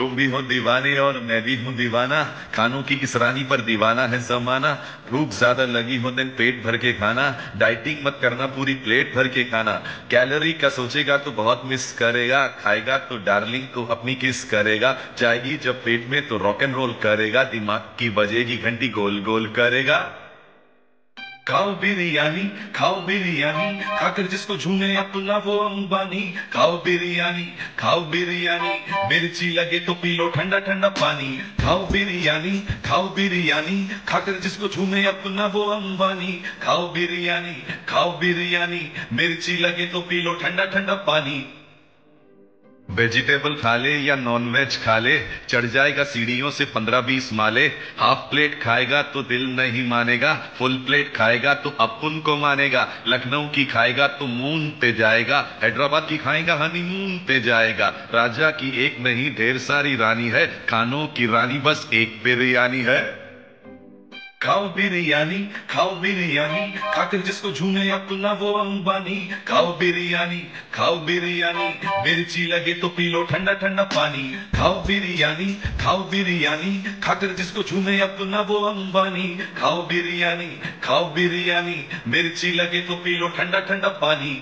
तुम भी हो दीवाने और मैं भी हूँ दीवाना। खानों की इस रानी पर दीवाना है जमाना। भूख ज़्यादा लगी हो दिन पेट भर के खाना। डाइटिंग मत करना, पूरी प्लेट भर के खाना। कैलोरी का सोचेगा तो बहुत मिस करेगा। खाएगा तो डार्लिंग को अपनी किस करेगा। जाएगी जब पेट में तो रॉक एंड रोल करेगा। दिमाग की बजेगी घंटी गोल गोल करेगा। खाओ बिरयानी खाओ बिरयानी, खाकर जिसको झूमे अपना वो अंबानी। खाओ बिरयानी खाओ बिरयानी, मिर्ची लगे तो पी लो ठंडा ठंडा पानी। खाओ बिरयानी खाओ बिरयानी, खाकर जिसको झूमे अपना वो अंबानी। खाओ बिरयानी खाओ बिरयानी, मिर्ची लगे तो पी लो ठंडा ठंडा पानी। वेजिटेबल खा ले या नॉन वेज खा ले चढ़ जाएगा सीढ़ियों से पंद्रह बीस माले, हाफ़ प्लेट खाएगा तो दिल नहीं मानेगा, फुल प्लेट खाएगा तो अपुन को मानेगा, लखनऊ की खाएगा तो मून पे जाएगा, हैदराबाद की खाएगा हनीमून पे जाएगा, राजा की एक नहीं, ढेर सारी रानी है, खानों की रानी बस एक बिरयानी है। खाओ बिरयानी खाओ बिरयानी, खाकर जिसको झूमे अपना वो अंबानी खाओ बिरयानी खाओ बिरयानी, मिर्ची लगे तो पी लो ठंडा ठंडा पानी। खाओ बिरयानी खाओ बिरयानी, खाकर जिसको झूमे अपना वो अंबानी खाओ बिरयानी खाओ बिरयानी, मिर्ची लगे तो पी लो ठंडा ठंडा पानी।